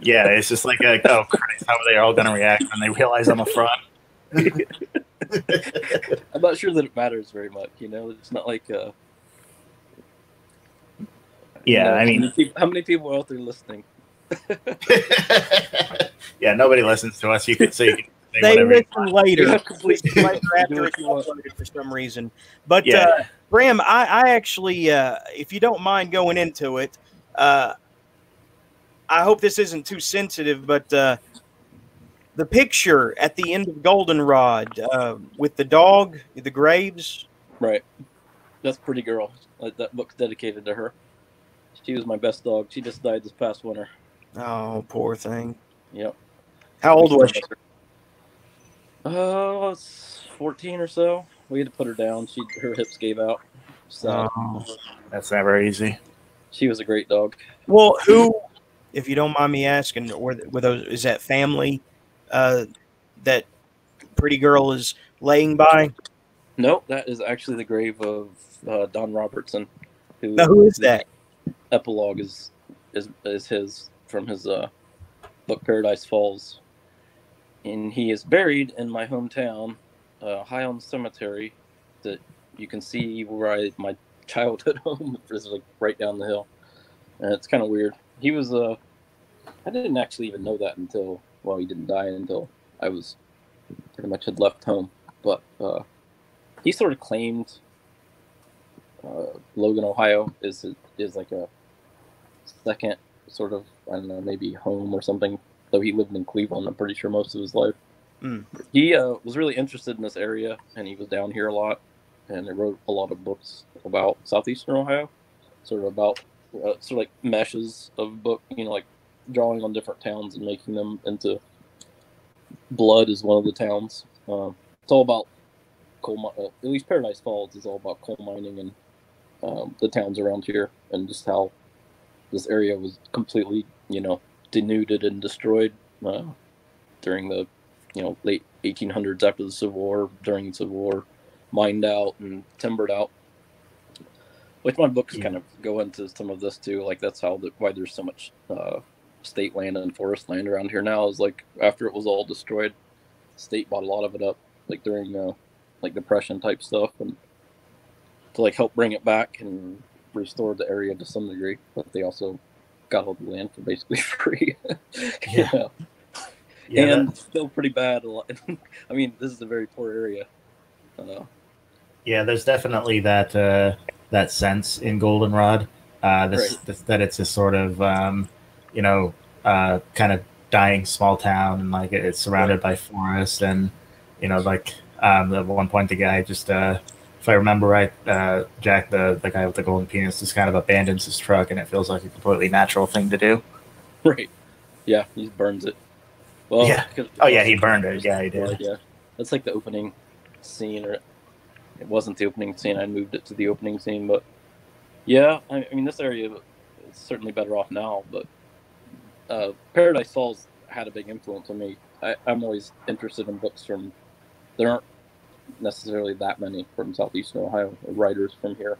yeah, it's just like, a, oh Christ, how are they all going to react when they realize I'm a fraud? I'm not sure that it matters very much. You know, it's not like. Uh, yeah, you know, I mean, how many, people, how many people are out there listening? yeah, nobody listens to us. You can say they listen later, later after it's uploaded for some reason. But yeah. uh, Bram, I, I actually, uh, if you don't mind going into it, uh, I hope this isn't too sensitive, but uh, the picture at the end of Goldenrod uh, with the dog, the graves. Right. That's Pretty Girl. That book's dedicated to her. She was my best dog. She just died this past winter. Oh, poor thing. Yep. How old was she? Oh, it's 14 or so. We had to put her down. She her hips gave out. So oh, that's never easy. She was a great dog. Well, who, if you don't mind me asking, or were those is that family uh, that pretty girl is laying by? Nope, that is actually the grave of uh, Don Robertson. Who, now, who is that? Epilogue is is is his from his uh, book Paradise Falls and he is buried in my hometown, uh, Highland Cemetery, that you can see where I my childhood home is like right down the hill, and it's kind of weird. He was uh, I didn't actually even know that until well, he didn't die until I was pretty much had left home, but uh, he sort of claimed uh, Logan, Ohio, is is like a second sort of I don't know maybe home or something. Though he lived in Cleveland, I'm pretty sure most of his life. Mm. He uh, was really interested in this area, and he was down here a lot, and he wrote a lot of books about southeastern Ohio, sort of about uh, sort of like meshes of book, you know, like drawing on different towns and making them into. Blood is one of the towns. Uh, it's all about coal. Uh, at least Paradise Falls is all about coal mining and um, the towns around here, and just how this area was completely, you know, denuded and destroyed uh, during the, you know, late 1800s after the Civil War, during the Civil War, mined out and timbered out. Which my books Yeah. kind of go into some of this too. Like that's how the, why there's so much uh, state land and forest land around here now. Is like after it was all destroyed, state bought a lot of it up, like during uh, like depression type stuff, and to like help bring it back and restore the area to some degree. But they also got all the land for basically free. Yeah. yeah, Yeah, and that- still pretty bad. A lot. I mean, this is a very poor area. Uh, yeah. There's definitely that uh, that sense in Goldenrod. Uh, this, Right. this that it's a sort of um, you know uh, kind of dying small town and like it's surrounded by forest and you know like um, at one point the guy just uh, if I remember right, uh, Jack the the guy with the golden penis just kind of abandons his truck and it feels like a completely natural thing to do. right. Yeah, he burns it. Well, Yeah. Oh yeah, he burned it. Yeah, he did. Yeah, that's like the opening scene, or it wasn't the opening scene. I moved it to the opening scene, but yeah, I, I mean, this area is certainly better off now. But uh, Paradise Falls had a big influence on me. I, I'm always interested in books from. There aren't necessarily that many from southeastern Ohio writers from here.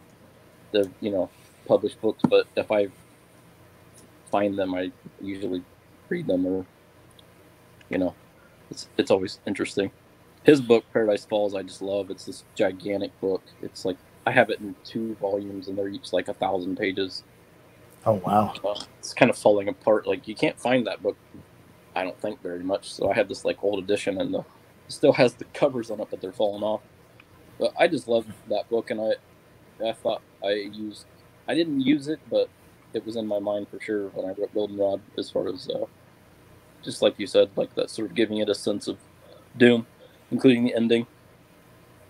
that you know published books, but if I find them, I usually read them or you know it's it's always interesting. His book Paradise Falls, I just love. It's this gigantic book. It's like I have it in two volumes, and they're each like a thousand pages. Oh wow. Uh, it's kind of falling apart. Like you can't find that book. I don't think very much. So I had this like old edition, and the it still has the covers on it, but they're falling off. But I just love that book, and I I thought I used I didn't use it, but it was in my mind for sure when I wrote Goldenrod. As far as uh, just like you said, like that sort of giving it a sense of doom, including the ending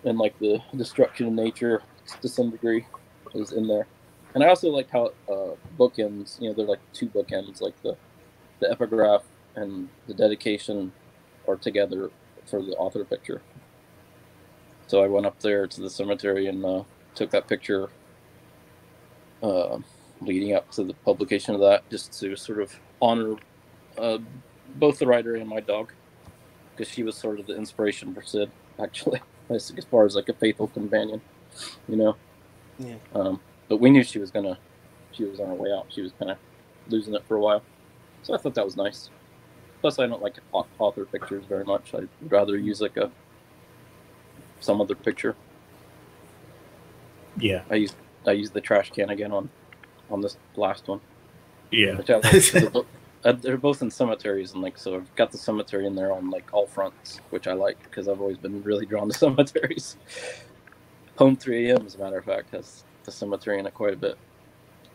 and like the destruction of nature to some degree is in there. And I also like how uh, bookends, you know, they're like two bookends, like the the epigraph and the dedication are together for the author picture. So I went up there to the cemetery and uh, took that picture uh, leading up to the publication of that, just to sort of honor uh, both the writer and my dog, because she was sort of the inspiration for Sid, actually, as, as far as like a faithful companion, you know. Yeah. Um, but we knew she was gonna, she was on her way out. She was kind of losing it for a while, so I thought that was nice. Plus, I don't like author pictures very much. I'd rather use like a some other picture. Yeah. I use I use the trash can again on on this last one. Yeah. Which I like. they're, uh, they're both in cemeteries, and like so, I've got the cemetery in there on like all fronts, which I like because I've always been really drawn to cemeteries. Poem 3 a.m. as a matter of fact has the cemetery in it quite a bit.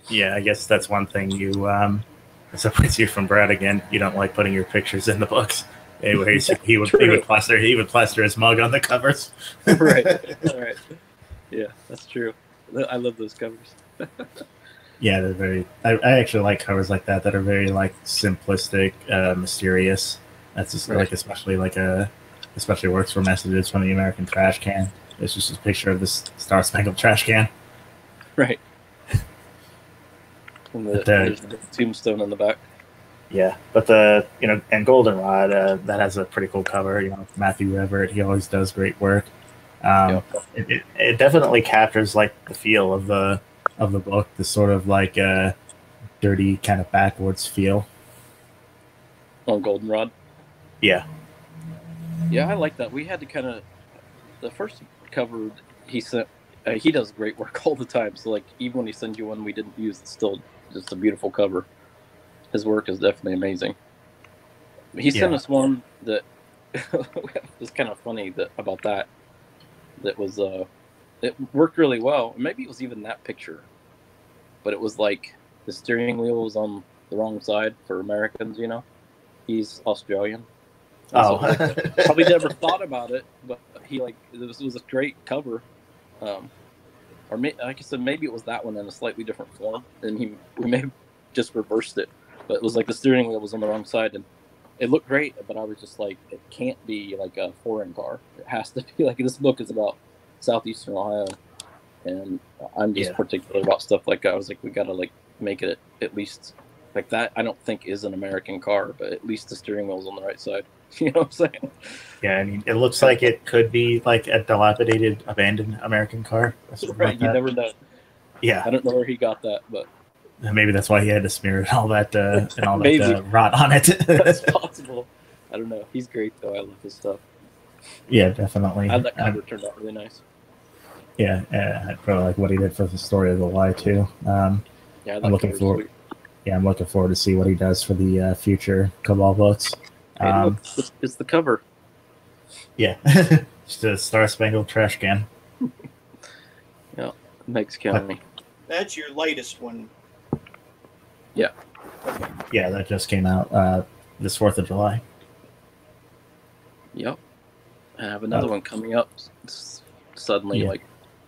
Yeah, I guess that's one thing you um that separates you from Brautigan. You don't like putting your pictures in the books. Anyways, he would he would plaster he would plaster his mug on the covers. right, right. Yeah, that's true. I love those covers. Yeah, they're very. I, I actually like covers like that that are very like simplistic, uh, mysterious. That's just Right. like especially like a especially works for messages from the American trash can. It's just a picture of this Star Spangled trash can. Right. And the, But, uh, there's the tombstone on the back. Yeah, but the you know and Goldenrod uh, that has a pretty cool cover. You know Matthew Revert, he always does great work. Um, Yeah. it, it, it definitely captures like the feel of the of the book, the sort of like uh, dirty kind of backwards feel. on Goldenrod. Yeah, Yeah, I like that. We had to kind of the first cover he sent. Uh, he does great work all the time. So like even when he sends you one we didn't use, it's still just a beautiful cover. His work is definitely amazing. He sent Yeah. us one that was kind of funny that about that. that was uh, it worked really well. Maybe it was even that picture, but it was like the steering wheel was on the wrong side for Americans. You know, he's Australian. And so, Oh, like, probably never thought about it, but he like this was a great cover. Um, or may, like I said, maybe it was that one in a slightly different form, and he we may have just reversed it, but it was like the steering wheel was on the wrong side, and it looked great. But I was just like, it can't be like a foreign car. It has to be like this book is about southeastern Ohio, and I'm just Yeah. particular about stuff like that. I was like, we gotta like make it at least like that. I don't think is an American car, but at least the steering wheel's on the right side. You know what I'm saying? yeah, I mean, it looks like it could be like a dilapidated, abandoned American car. Right? like you never know. Yeah, I don't know where he got that, but maybe that's why he had to smear all that uh, and all that uh, rot on it. that's possible. I don't know. He's great though. I love his stuff. yeah, definitely. I that Um, cover turned out really nice. yeah, uh, I really like what he did for the story of the lie too. Um, Yeah, I'm looking forward- sweet. yeah, I'm looking forward to see what he does for the uh, future Cabal books. Hey, Um, look, it's, it's the cover. yeah, just a Star Spangled Trash Can. Meigs County. That's your latest one. Yeah, Yeah, that just came out uh, this Fourth of July. Yep. I have another Oh. one coming up. s- Suddenly, Yeah. like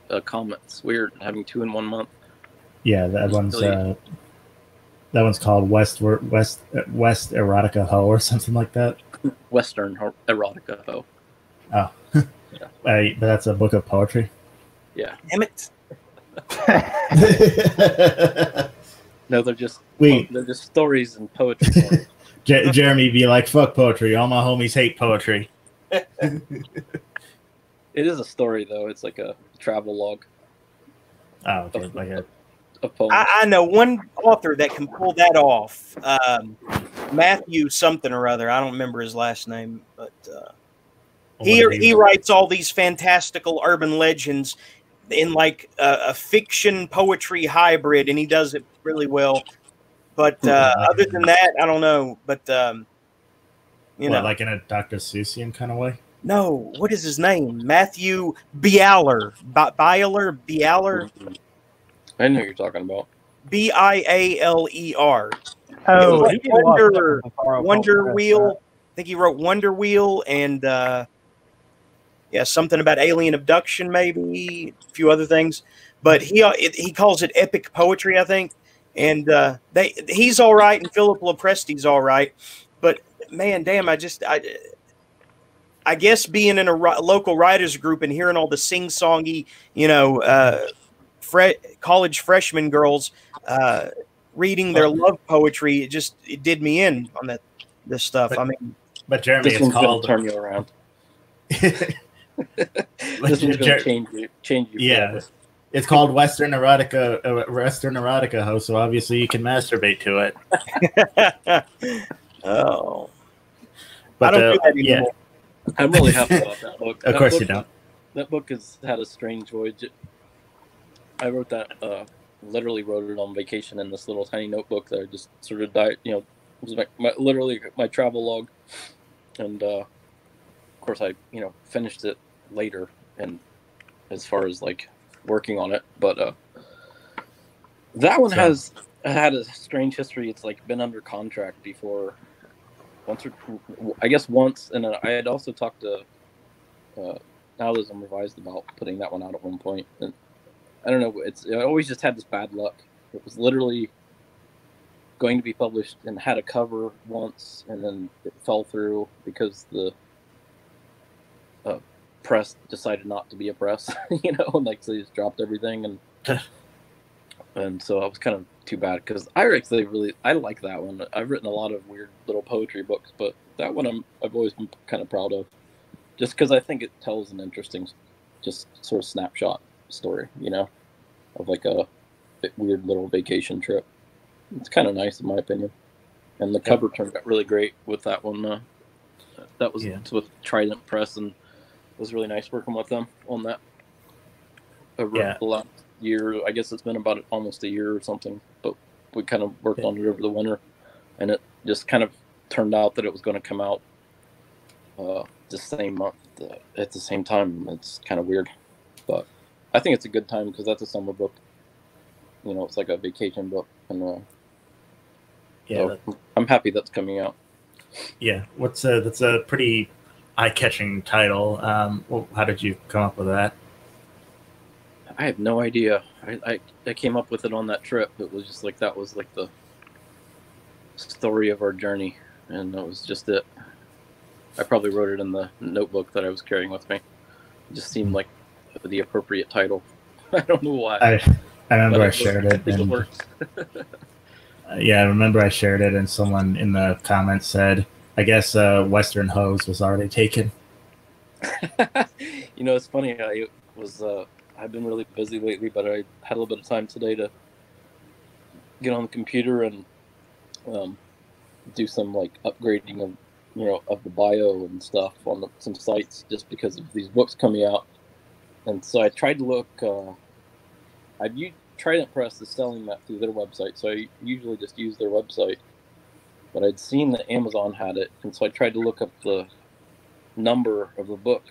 a comet. It's weird having two in one month. Yeah, that one's uh, that one's called West West uh, West Erotica Ho or something like that. Western Erotica Ho. Oh, Uh, but that's a book of poetry. Yeah. Damn it. no, they're just Wait, they're just stories and poetry. form. Je- Jeremy be like, "Fuck poetry." All my homies hate poetry. it is a story though. It's like a travel log Oh, okay, like a of poems. I, I know one author that can pull that off. Um, Matthew something or other. I don't remember his last name, but uh, he he writes all these fantastical urban legends in like a, a fiction poetry hybrid, and he does it really well. But uh, Hmm. other than that, I don't know. But um, you what, know, like in a Dr. Seussian kind of way. no, what is his name? Matthew Bialer, Bi- Bialer, Bialer, I know what you're talking about. B I A L E R. Oh, was he did a lot of stuff Wonder- Wonder Press, Wheel. I think he wrote Wonder Wheel and uh, yeah, something about alien abduction, maybe a few other things. But he uh, he calls it epic poetry, I think. And uh, they he's all right, and Philip Lopresti's all right. But man, damn, I just I. I guess being in a ri- local writers group and hearing all the sing-songy, you know, uh, fre- college freshman girls uh, reading their love poetry, it just it did me in on that this stuff. I mean, But Jeremy, This it's one's gonna called. turn you around. This one's Jer- gonna change you. Change you. Yeah. forever. It's called Western Erotica, uh, Western Erotica Ho. So obviously you can masturbate to it. oh, But I don't uh, do that yeah, anymore. I'm really happy about that book. of That course book- you don't. That book has had a strange voyage. I wrote that. Uh, literally wrote it on vacation in this little tiny notebook that I just sort of died. You know, it was my, my literally my travel log, and uh, of course I you know finished it later and as far as like working on it, but uh, that one So- has had a strange history. It's like been under contract before once or I guess once, and then I had also talked to uh, Nihilism Revised about putting that one out at one point. And I don't know, it's I always just had this bad luck. It was literally going to be published and had a cover once, and then it fell through because the uh, press decided not to be a press, you know, and like so they just dropped everything and. And so I was kind of too bad because I actually really I like that one. I've written a lot of weird little poetry books, but that one I'm I've always been kind of proud of, just because I think it tells an interesting, just sort of snapshot story, you know, of like a weird little vacation trip. It's kind of nice in my opinion, and the cover turned out really great with that one. Uh, that was Yeah. with Trident Press, and it was really nice working with them on that. Over Yeah. the last year, I guess it's been about almost a year or something, but we kind of worked on it over the winter, and it just kind of turned out that it was going to come out uh, the same month uh, at the same time. It's kind of weird. but I think it's a good time because that's a summer book. You know, it's like a vacation book, and uh, Yeah, so I'm happy that's coming out. yeah. What's a that's a pretty eye-catching title. Um, well, how did you come up with that? I have no idea. I, I I came up with it on that trip. It was just like that was like the story of our journey, and that was just it. I probably wrote it in the notebook that I was carrying with me. It just seemed like the appropriate title. I don't know why. I I remember I shared. It. it And, uh, yeah, I remember I shared it, and someone in the comments said, "I guess uh, Western Hose was already taken." you know, it's funny. I was uh, I've been really busy lately, but I had a little bit of time today to get on the computer and um, do some like upgrading of you know of the bio and stuff on the, some sites just because of these books coming out. And so I tried to look. Uh, I've u- Trident Press is selling that through their website, so I usually just use their website. But I'd seen that Amazon had it, and so I tried to look up the number of the book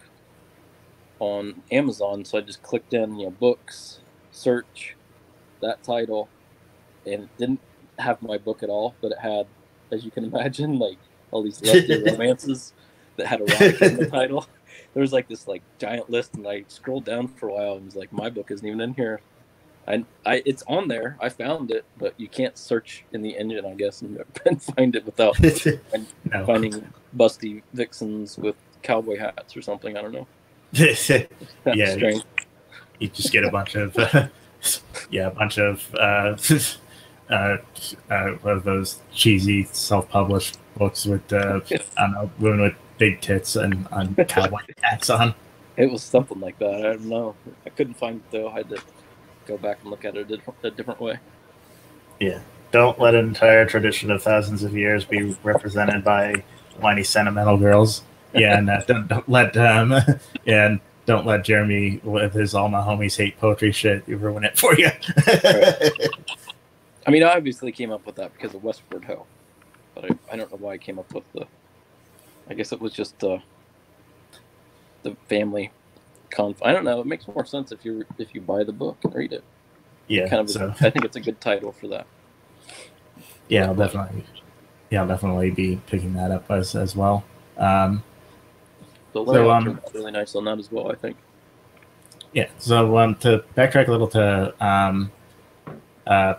on Amazon. So I just clicked in, you know, books, search that title, and it didn't have my book at all, but it had, as you can imagine, like all these lefty romances that had erotic in the title. There was like this like giant list, and I scrolled down for a while and was like, my book isn't even in here. And I, it's on there. I found it, but you can't search in the engine, I guess, and, find it without no. finding busty vixens with cowboy hats or something. I don't know. yeah, strange. you just get a bunch of uh, yeah, a bunch of uh, uh, uh, what are those cheesy self-published books with uh, I don't know women with big tits and, and cowboy hats on. It was something like that. I don't know. I couldn't find it though. I had to go back and look at it a different, way. Yeah. Don't let an entire tradition of thousands of years be represented by whiny sentimental girls. Yeah, and uh, don't, don't let um, yeah, and don't let Jeremy with his all my homies hate poetry shit ruin it for you. I mean, I obviously came up with that because of Westward Ho, but I, I don't know why I came up with the. I guess it was just uh, the family conf. I don't know. It makes more sense if you if you buy the book and read it. yeah, Kind of. so I think it's a good title for that. yeah, I'll definitely, yeah, I'll definitely be picking that up as as well. Um, The So, um, really nice on that as well. I think. Yeah. So um, to backtrack a little to um, uh,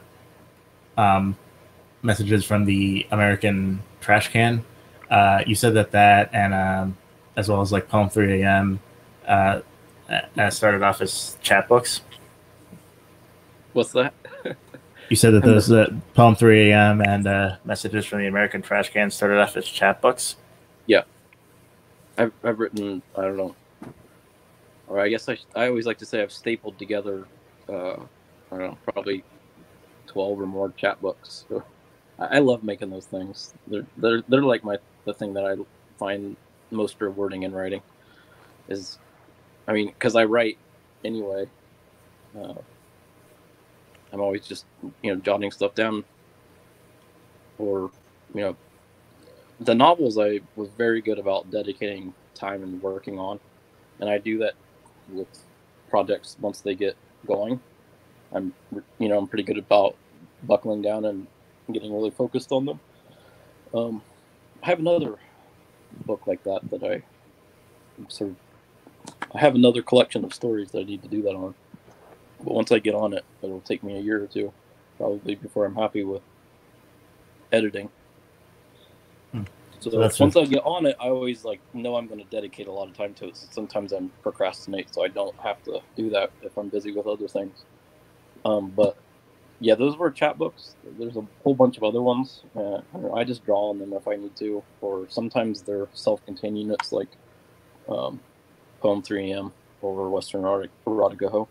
um, messages from the American trash can, uh, you said that that and um, as well as like Poem 3 a.m. Uh, uh, started off as chapbooks. What's that? You said that those uh, Poem 3 a.m. and uh, messages from the American trash can started off as chat books. I've, I've written I don't know, or I guess I I always like to say I've stapled together, uh, I don't know, probably twelve or more chapbooks. So I, I love making those things. They're they're they're like my the thing that I find most rewarding in writing, is, I mean, because I write anyway. Uh, I'm always just you know jotting stuff down, or you know the novels I was very good about dedicating time and working on, and I do that with projects once they get going. I'm, you know, I'm pretty good about buckling down and getting really focused on them. Um, I have another book like that that I sort of. I have another collection of stories that I need to do that on, but once I get on it, it'll take me a year or two, probably before I'm happy with editing. Hmm. So, So that's once I get on it, I always like know I'm going to dedicate a lot of time to it. So sometimes I'm procrastinate, so I don't have to do that if I'm busy with other things. Um, but yeah, those were chapbooks. There's a whole bunch of other ones. Uh, I, just draw on them if I need to, or sometimes they're self-contained units like um, Poem 3am or Western Erotic- Erotica Ho.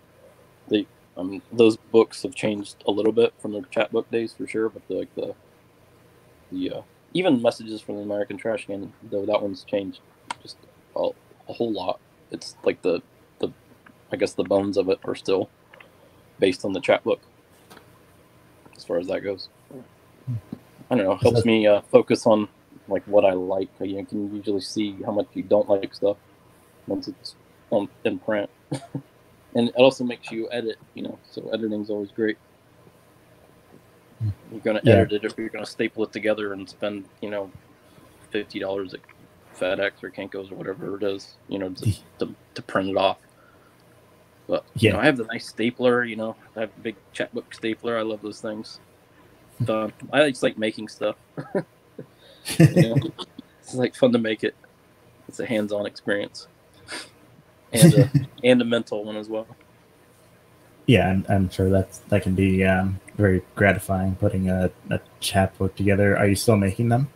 They um, those books have changed a little bit from their chapbook days for sure, but the, like the the uh, even messages from the American Trash Can, though that one's changed just a, a whole lot. It's like the the I guess the bones of it are still based on the chapbook as far as that goes. I don't know. It helps me uh, focus on like what I like. You can usually see how much you don't like stuff once it's on in print. and it also makes you edit. You know, so editing's always great. You're gonna Yeah. edit it if you're gonna staple it together and spend you know fifty dollars at FedEx or Kinkos or whatever it is. You know, to, to, to print it off. But you Yeah. know, I have the nice stapler. You know, I have a big chapbook stapler. I love those things. I just like making stuff. Know? it's like fun to make it. It's a hands-on experience, and a, and a mental one as well. Yeah, I'm, I'm sure that's that can be um, very gratifying putting a, a chapbook together. Are you still making them?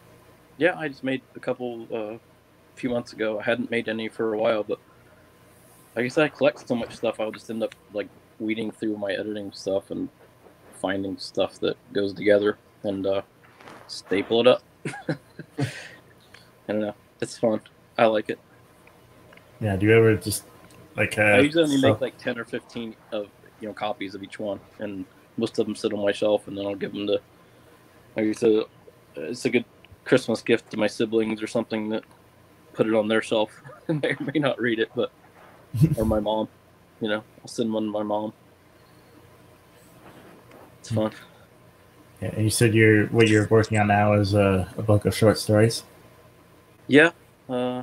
Yeah, I just made a couple uh, a few months ago. I hadn't made any for a while, but I said, I collect so much stuff. I'll just end up like weeding through my editing stuff and finding stuff that goes together and uh, staple it up. I don't know. It's fun. I like it. Yeah. Do you ever just like? Uh, I usually only make like ten or fifteen of you know copies of each one, and most of them sit on my shelf, and then I'll give them to. Like I said, it's a good Christmas gift to my siblings or something that put it on their shelf. and they may not read it, but or my mom. You know, I'll send one to my mom. It's fun. Yeah, and you said you're what you're working on now is a, a book of short stories. Yeah, uh,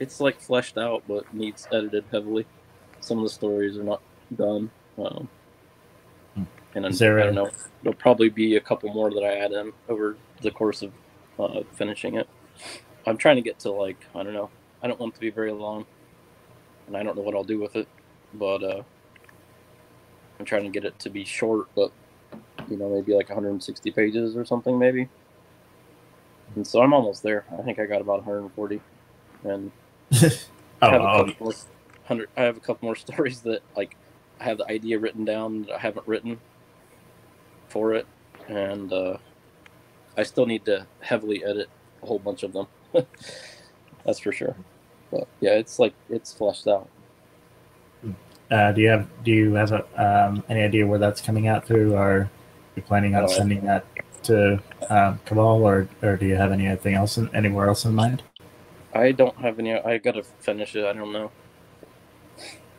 it's like fleshed out, but needs edited heavily. Some of the stories are not done, um, Hmm. and Is there I a- don't know. There'll probably be a couple more that I add in over the course of uh, finishing it. I'm trying to get to like I don't know. I don't want it to be very long, and I don't know what I'll do with it, but uh, I'm trying to get it to be short, but you know maybe like 160 pages or something maybe. And so I'm almost there. I think I got about 140, and oh, I have a oh, couple more hundred. I have a couple more stories that like I have the idea written down that I haven't written for it, and uh, I still need to heavily edit a whole bunch of them. That's for sure. But yeah, it's like it's fleshed out. uh, do you have do you have a, um, any idea where that's coming out through, or are you planning on Oh, sending that to um, Cabal, or or do you have anything else in, anywhere else in mind? I don't have any. I gotta finish it. I don't know.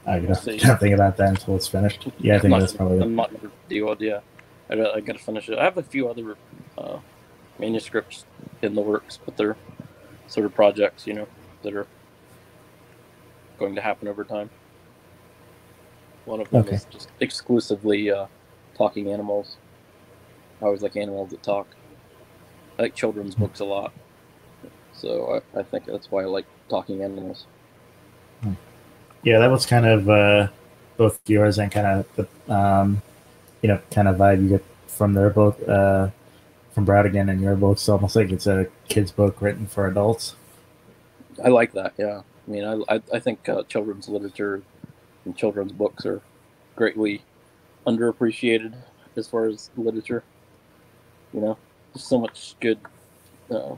I don't don't think about that until it's finished. Yeah, I think not that's probably I'm not gonna deal with. Yeah, I got. I gotta finish it. I have a few other uh, manuscripts in the works, but they're sort of projects, you know, that are going to happen over time. One of them Okay. is just exclusively uh, talking animals. I always like animals that talk. I like children's books a lot, so I, I think that's why I like talking animals. Yeah, that was kind of uh, both yours and kind of the um, you know kind of vibe you get from their book, uh, from Brautigan and your book. It's almost like it's a kid's book written for adults. I like that. Yeah, I mean, I I, I think uh, children's literature and children's books are greatly underappreciated as far as literature. You know, there's so much good, uh,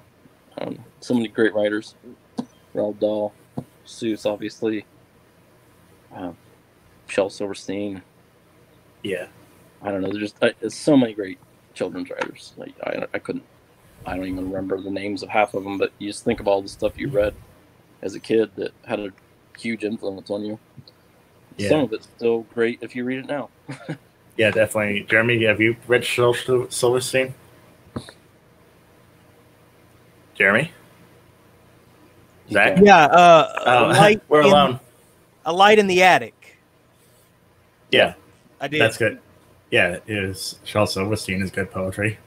um, so many great writers. Roald Dahl, Seuss, obviously, um, Shel Silverstein. Yeah, I don't know. There's just uh, there's so many great children's writers. Like I, I couldn't, I don't even remember the names of half of them. But you just think of all the stuff you read as a kid that had a huge influence on you. Yeah. Some of it's still great if you read it now. yeah, definitely. Jeremy, have you read Shel Sil- Silverstein? Jeremy, Zach? Yeah, uh, Oh, a light we're in, alone. A light in the attic. Yeah, I did. that's good. Yeah, it is. Shel Silverstein is good poetry.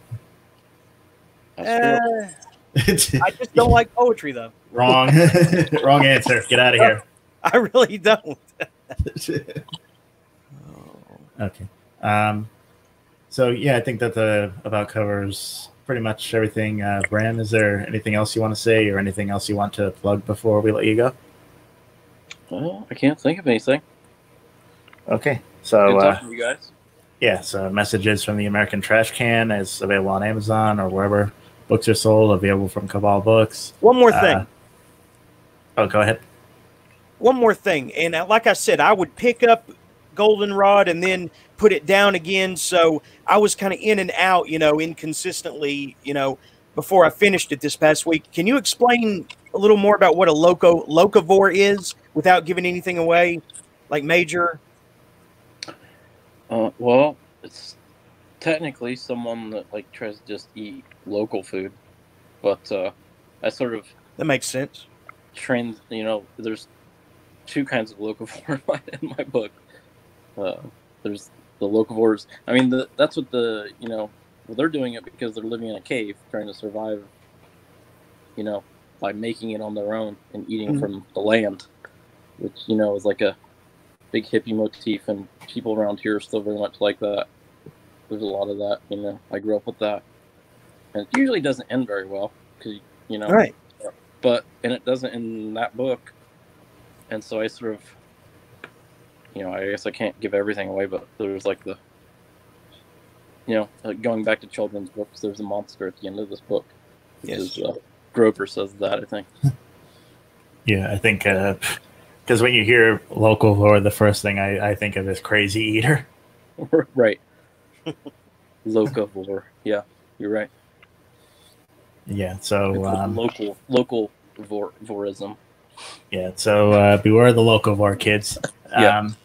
Uh, I just don't like poetry, though. Wrong, wrong answer. Get out of here. I really don't. Okay. Um, so yeah, I think that the about covers pretty much everything. Uh, Bram, is there anything else you want to say or anything else you want to plug before we let you go? Well, I can't think of anything. Okay, Good so uh, you guys. Yeah, so messages from the American Trash Can is available on Amazon or wherever books are sold. Available from Cabal Books. One more thing. Uh, oh, go ahead. one more thing, and uh, like I said, I would pick up goldenrod and then put it down again. So I was kind of in and out, you know, inconsistently, you know, before I finished it this past week. Can you explain a little more about what a loco locavore is without giving anything away? like major? Uh, well, it's technically someone that like tries to just eat local food, but uh, I sort of That makes sense. Train. You know, there's two kinds of locavore in my, in my book. Uh, there's the locavores. I mean, the, that's what the you know well, they're doing it because they're living in a cave, trying to survive. You know, by making it on their own and eating Mhm. from the land, which you know is like a big hippie motif, and people around here are still very much like that. There's a lot of that. You know, I grew up with that, and it usually doesn't end very well because you know right. But and it doesn't in that book. And so i sort of you know i guess i can't give everything away but there's like the you know like going back to children's books there's a monster at the end of this book which Yes. is, uh, grover says that i think. Yeah, I think because when you hear local lore, the first thing I, I think of is Crazy Eater. right. Locavore yeah you're right Yeah, so um, local local vor- vorism yeah, so uh, beware the locavore kids. Yeah. Um,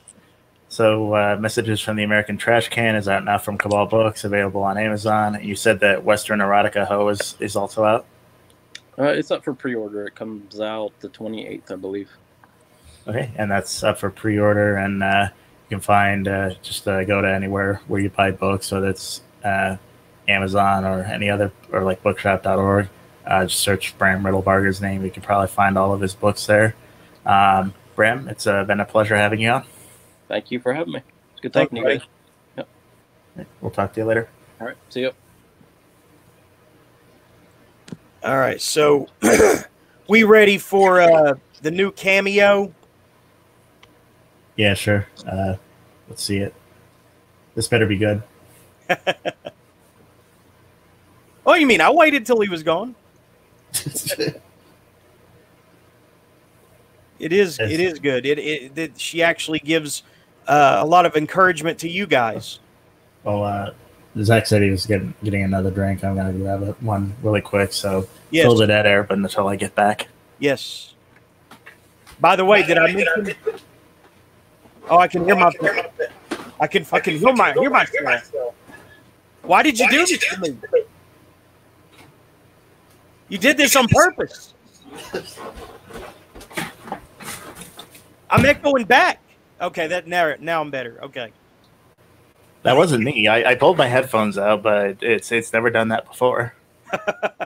so uh, messages from the American Trash Can is out now from Cabal Books, available on Amazon. You said that Western Erotica Ho is, is also out. uh, it's up for pre-order it comes out the 28th i believe Okay, and that's up for pre-order, and uh, you can find uh, just uh, go to anywhere where you buy books, So that's uh, Amazon or any other or like Bookshop.org. Uh, just search Bram Riddlebarger's name. You can probably find all of his books there. Um, Bram, it's uh, been a pleasure having you on. thank you for having me it's good Thank talking to you you. guys We'll talk to you later. all right see you All right. So we ready for uh, the new cameo? Yeah, sure. Uh, let's see it. This better be good. Oh, you mean I waited till he was gone? it is it is good. It. it that she actually gives uh, a lot of encouragement to you guys. well, uh, Zach said he was getting getting another drink. I'm gonna grab it one really quick. So Yes. fill the dead air, but until I get back. Yes. By the way, did I mention? Oh, I can hear my. I can. I can hear my. Hear myself. Why did you do this to me? You did this on purpose. I'm echoing back. Okay, that now now I'm better. Okay. That wasn't me. I, I pulled my headphones out, but it's it's never done that before.